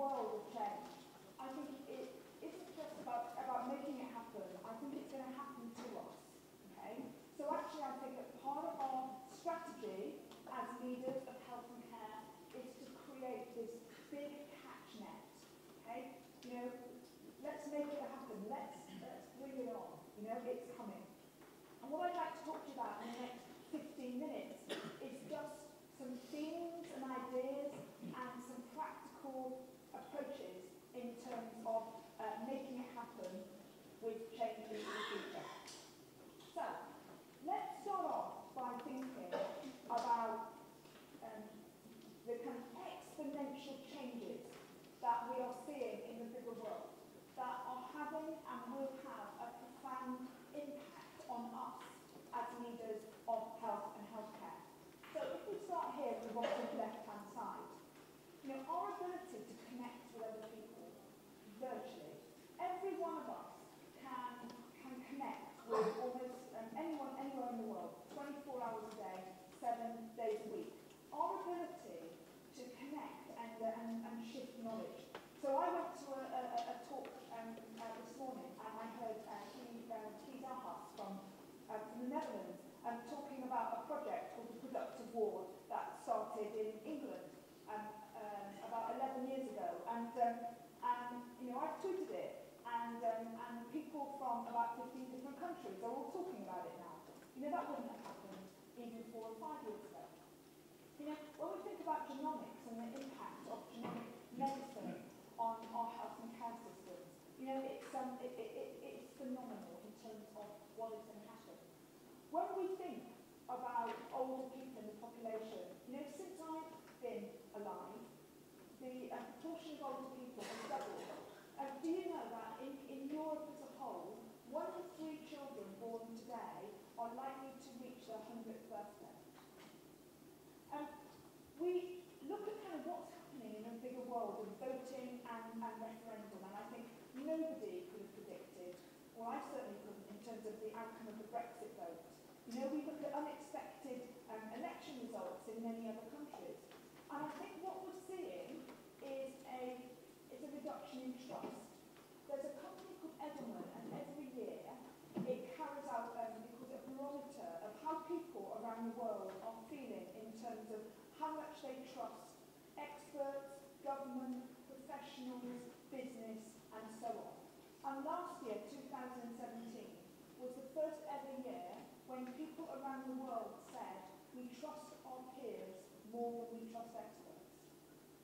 world of change, I think it isn't just about, about making it happen. I think it's going to happen to us. Okay? So actually, I think that part of our strategy as leaders of health and care is to create this big catch net. Okay? You know, let's make it happen. Let's let's bring it on. You know, it's coming. And what I'd like to talk to you about in the next 15 minutes is just some themes and ideas and some practical approaches in terms of uh, making it happen with change into the future. So, let's start off by thinking about um, the kind of exponential changes that we are seeing in the bigger world that are having and will have a profound impact on us as leaders of health and healthcare. So if we start here at the bottom left-hand side, you know, our ability to connect with other people virtually, every one of us can, can connect with almost um, anyone anywhere in the world, 24 hours a day, seven days a week. Our ability to connect and, uh, and, and shift knowledge. So I went to a, a, a talk um, uh, this morning and I heard uh, Keith uh, from, uh, from the Netherlands um, talking about a project called the Productive Ward that started in England um, um, about 11 years ago. And, um, and you know, I've tweeted it, and, um, and people from about 15 different countries are all talking about it now. You know, that wouldn't have happened even four or five years ago. You know, when we think about genomics and the impact of genomic medicine on our health and care systems, you know, it's, um, it, it, it, it's phenomenal in terms of what is going to happen. When we think about older people in the population, you know, since I've been alive, the uh, proportion of older people has doubled. Uh, do you know that in, in Europe as a whole, one in three children born today are likely to reach their 100th birthday? We look at kind of what's happening in the bigger world of voting and, and referendum, and I think nobody could have predicted, or I certainly couldn't, in terms of the outcome of the Brexit vote. You know, we look at unexpected um, election results in many other countries. And I think what we're seeing is a, is a reduction in trust. There's a company called Edelman, and every year it carries out um, because a barometer of how people around the world are feeling in terms of how much they trust experts, government, professionals, business, and so on. And last year, 2017, was the first ever year when people around the world said, we trust our peers more than we trust experts.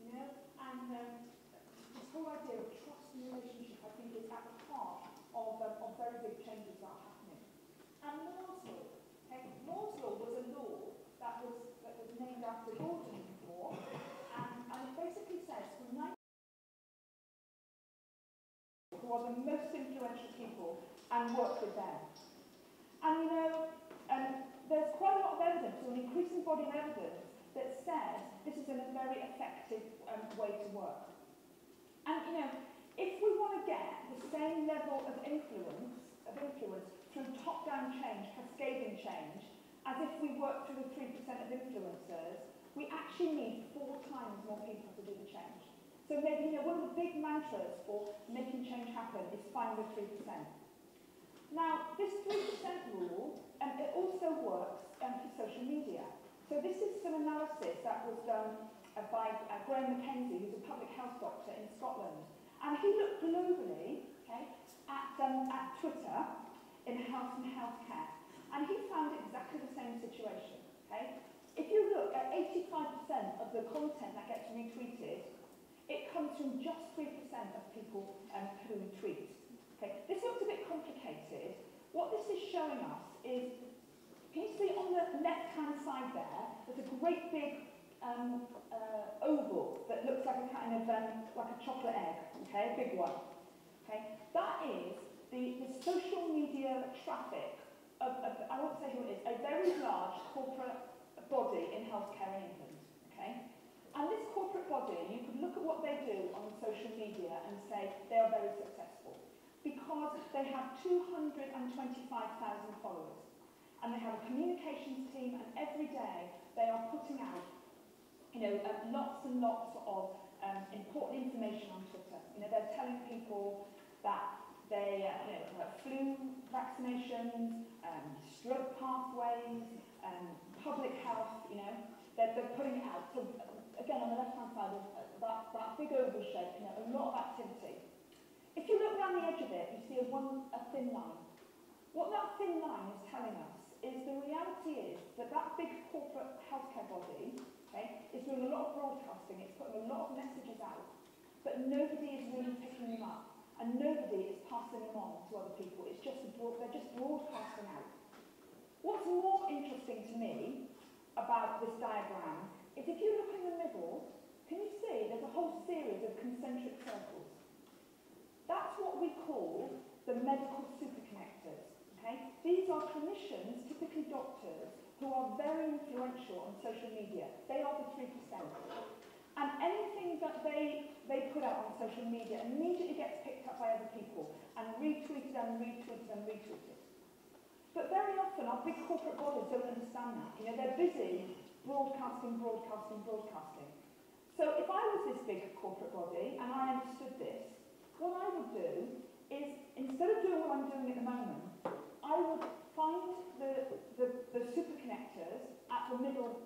You know? And um, this whole idea of trust and relationship, I think, is at the heart of, um, of very big changes that are happening. And Moore's Law. Okay? Moore's Law was a law that was, that was named after Gordon Moore, and, and it basically says from 19 who are the most influential people and work with them. And you know, um, there's quite a lot of evidence, or an increasing body of evidence, that says this is a very effective um, way to work. And you know, if we want to get the same level of influence, of influence through top-down change, cascading change, as if we work through the 3% of influencers, we actually need four times more people to do the change. So maybe you know, one of the big mantras for making change happen is find the 3%. Now, this 3% rule, um, it also works um, for social media. So this is some analysis that was done uh, by uh, Graham Mackenzie, who's a public health doctor in Scotland. And he looked globally okay, at, um, at Twitter in health and healthcare. And he found exactly the same situation. Okay? If you look at 85% of the content that gets retweeted, it comes from just 3% of people um, who retweet. Okay? This looks a bit complicated. What this is showing us is, can you see on the left-hand side there, there's a great big um, uh, oval that looks like a kind of um, like a chocolate egg, okay, a big one. Okay, that is the, the social media traffic of, of, I won't say who it is, a very large corporate body in healthcare in England. Okay? And this corporate body, you could look at what they do on social media and say they are very successful because they have 225,000 followers and they have a communications team and every day they are putting out you know, uh, lots and lots of um, important information on Twitter. You know, they're telling people that they, uh, you know, uh, flu vaccinations, um, stroke pathways, um, public health, you know, they're, they're putting it out. So again, on the left-hand side, of uh, that, that big oval shape, you know, a lot of activity. If you look around the edge of it, you see a, one, a thin line. What that thin line is telling us is the reality is that that big corporate healthcare body okay, is doing a lot of broadcasting, it's putting a lot of messages out, but nobody is really picking them up, and nobody is passing them on to other people. It's just broad, they're just broadcasting out. What's more interesting to me about this diagram is if you look in the middle, can you see there's a whole series of concentric circles? That's what we call the medical superconnectors. Okay? These are clinicians, typically doctors, who are very influential on social media. They are the 3%. And anything that they, they put out on social media immediately gets picked up by other people and retweeted and retweeted and retweeted. But very often our big corporate bodies don't understand that. You know, they're busy broadcasting, broadcasting, broadcasting. So if I was this big corporate body and I understood this, what I would do is, instead of doing what I'm doing at the moment, I would find the, the, the superconnectors at the middle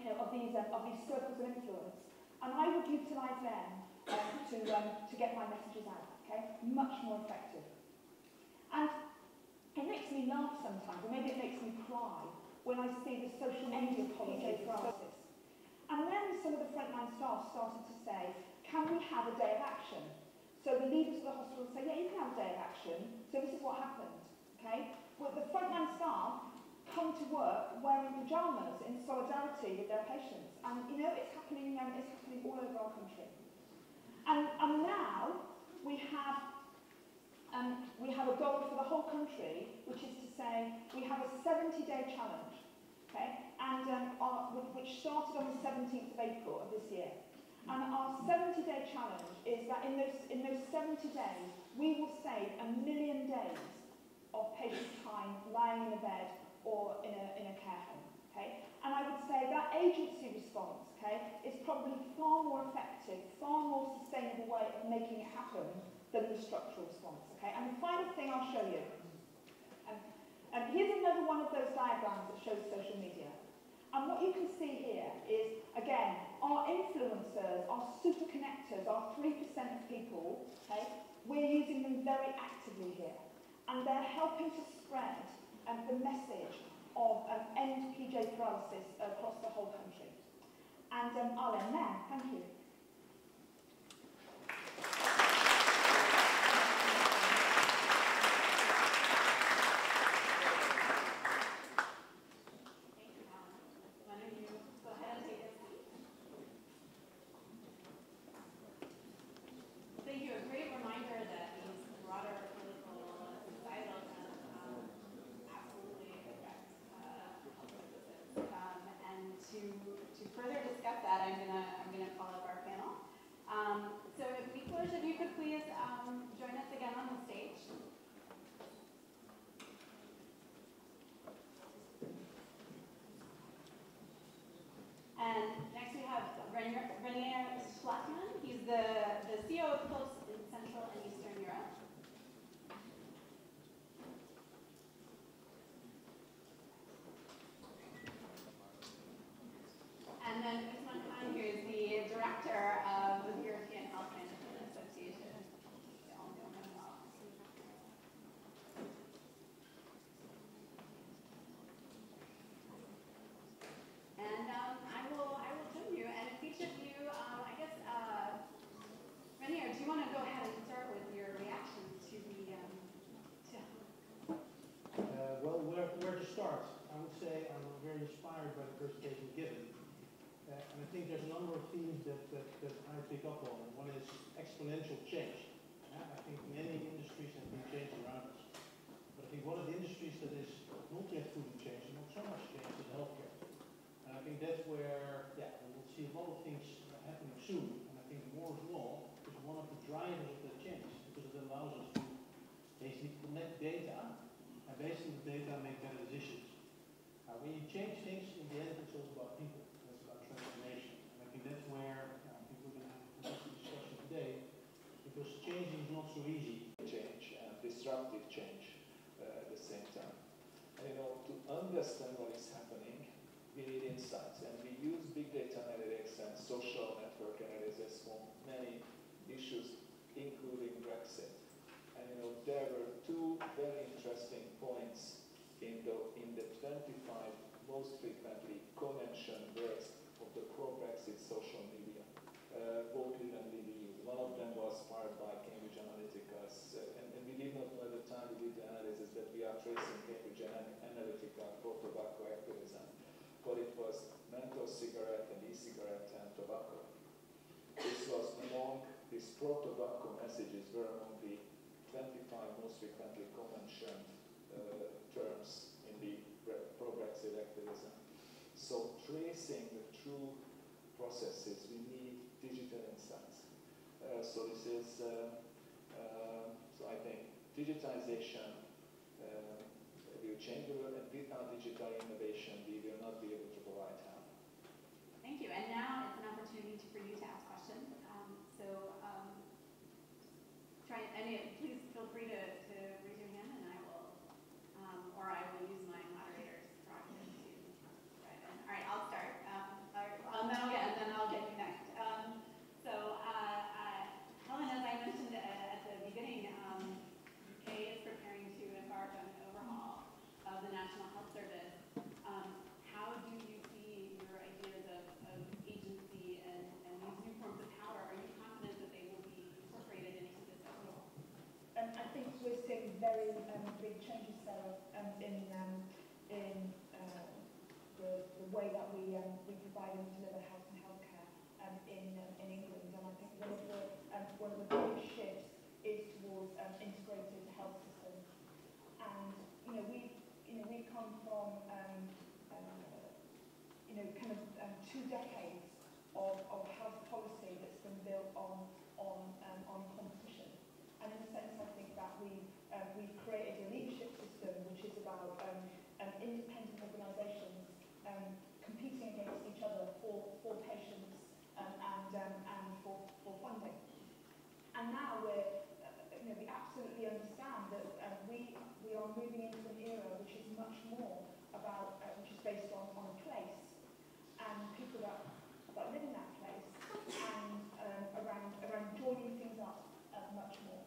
you know, of, these, um, of these circles of influence, And I would utilise them um, to, um, to get my messages out, okay? Much more effective. And it makes me laugh sometimes, or maybe it makes me cry, when I see the social media policy crisis. And then some of the frontline staff started to say, can we have a day of action? So the leaders of the hospital say, yeah, you can have a day of action. So this is what happened, okay? Well, the frontline staff come to work wearing pyjamas in solidarity with their patients. And, you know, it's happening, um, it's happening all over our country. And, and now we have, um, we have a goal for the whole country, which is to say we have a 70-day challenge, okay? And um, our, which started on the 17th of April of this year. And our 70-day challenge is that in those, in those 70 days, we will save a million days of patient time lying in a bed or in a, in a care home. Okay? And I would say that agency response okay, is probably far more effective, far more sustainable way of making it happen than the structural response. Okay? And the final thing I'll show you. Um, um, here's another one of those diagrams that shows social media. And what you can see here is, again, our influencers, our super connectors, our 3% of people, okay, we're using them very actively here and they're helping to spread and the message of um, end PJ paralysis across the whole country. And um, I'll end there. Thank you. Uh, think there's a number of themes that, that, that I pick up on. One is exponential change. I think many industries have been changing around us. But I think one of the industries that is not yet fully changed, not so much changed, is healthcare. And I think that's where, yeah, we will see a lot of things happening soon. And I think Moore's Law is one of the drivers of that change because it allows us to basically connect data and based on the data make better decisions. Now, when you change things, in the end, it's also about people. so easy. change and disruptive change uh, at the same time. And you know, to understand what is happening, we need insights, and we use big data analytics and social network analysis for many issues, including Brexit. And you know, there were two very interesting points in the in the 25 most frequently co-mentioned words of the pro-Brexit social media, uh, the EU. One of them was fired by Cambridge Analytica, and, and we did not know at the time we did the analysis that we are tracing Cambridge Ana- Analytica for tobacco activism, but it was menthol cigarette and e-cigarette and tobacco. This was among, these pro-tobacco messages were among the 25 most frequently co-mentioned uh, terms in the bre- pro-Brexit activism. So tracing the true processes, we need digital insights. Uh, so this is, so I think digitization uh, will change the world, and without digital innovation, we will not be able to provide help. Thank you. And now it's an opportunity for you to ask questions. Um, so um, try any. Please feel free to, to raise your hand, and I will, um, or I will use my moderator's prerogative to dive in. All right, I'll start. Um, all right, and then I'll get, and then I'll get you next. Um, so uh, uh, Helen, as I mentioned uh, at the beginning, um, UK is preparing to embark on an overhaul of the National Health Service. Um, how do you see your ideas of, of agency and, and these new forms of power? Are you confident that they will be incorporated into this overhaul? And I think we're seeing very um, big changes, Sarah, um, in um, in uh, the, the way that we um, we provide and deliver health and healthcare um, in um, in England. And I think one of the um, shifts is towards um, integrated health systems. And you know we you know we've come from um, uh, you know kind of um, two decades of, of health policy that's been built on on um, on competition. And in a sense, I think that we uh, we've created a leadership system which is about um, um, independent organisations um, competing against each other for, for patients um, and um, and for, for funding. And now we're uh, you know we absolutely understand that uh, we we are moving into an era which is much more about uh, which is based on, on a place and people that, that live in that place and um, around around joining things up uh, much more.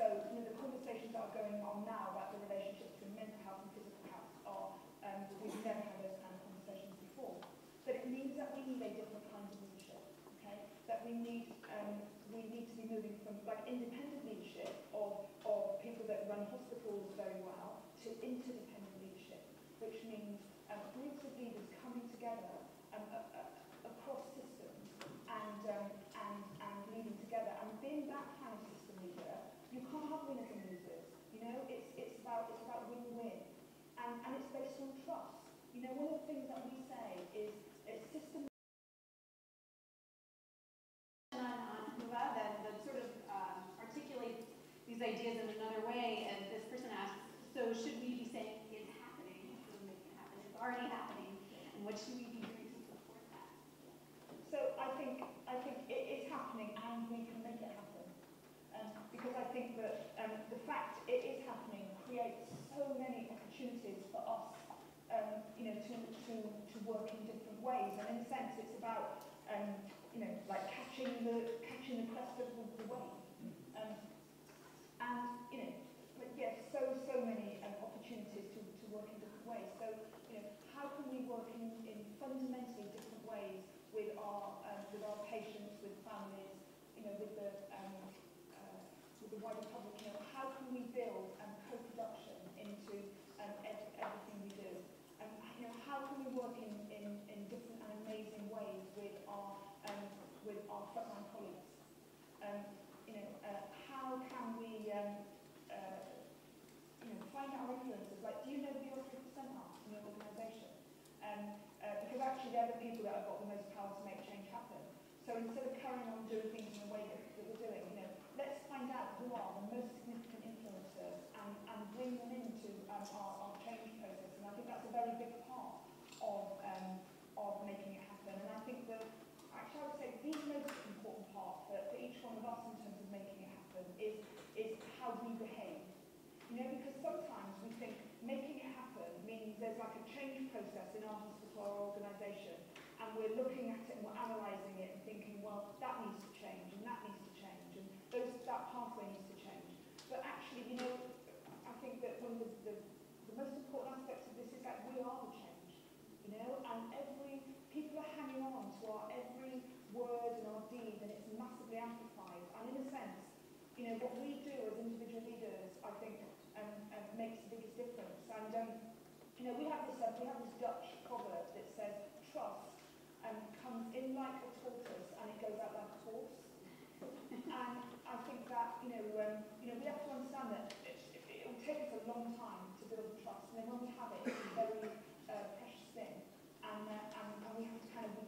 So, you know, the conversations that are going on now about the relationship between mental health and physical health are, um, we've never had those kind of conversations before. But it means that we need a different kind of leadership, okay? That we need, um, we need to be moving from like independent leadership of, of people that run hospitals very well to interdependent leadership, which means um, groups of leaders coming together um, a, a, across systems and, um, and, and leading together. And being that kind of system leader, you can't have winners and losers. You know, it's, it's about it's about win-win, and and it's based on trust. You know, one of the things that we say is it's system. on, on Huva that, that sort of um, articulates these ideas in another way. And this person asks, so should we be saying it's happening? Should we make it happen? It's already happening. And what should we be doing to support that? So I think I think it is happening, and we can make it happen. Um, because I think that um, the fact it is happening creates so many opportunities for us, um, you know, to, to, work in different ways. And in a sense, it's about, um, you know, like catching the catching the crest of the, wave. Um, and you know, but yes, so so many um, opportunities to, to work in different ways. So you know, how can we work in, in fundamentally different ways with our um, with our patients, with families, you know, with the um, uh, with the wider public. You know, how can we build um, co-production into um, ev- everything we do? And you know, how can we work in, in, in different and amazing ways with our um, with our frontline colleagues? Um, you know, uh, how can we um, uh, you know find our influences? Like, do you know who your three percent are in your organisation? Um, uh, because actually they're the people that have got the most power to make change happen. So instead of carrying on doing things in the way that, that we're doing, you know, let's find out who are the most significant influencers and, and bring them um, our, our change process. And I think that's a very big part of um, of making it happen. And I think that actually I would say the most important part for, for each one of us in terms of making it happen is is we're looking at it and we're analysing it and thinking, well, that needs to change and that needs to change and those, that pathway needs to change. But actually, you know, I think that one of the, the, the most important aspects of this is that we are the change, you know, and every, people are hanging on to our every word and our deed and it's massively amplified. And in a sense, you know, what we do as individual leaders, I think, um, um, makes the biggest difference. And, um, you know, we have this, uh, we have this Dutch proverb that says, trust um, comes in like a tortoise and it goes out like a horse. and I think that, you know, um, you know, we have to understand that it, will take us a long time to build trust. And then when we have it, it's a very uh, precious thing. And, uh, and, and we have to kind of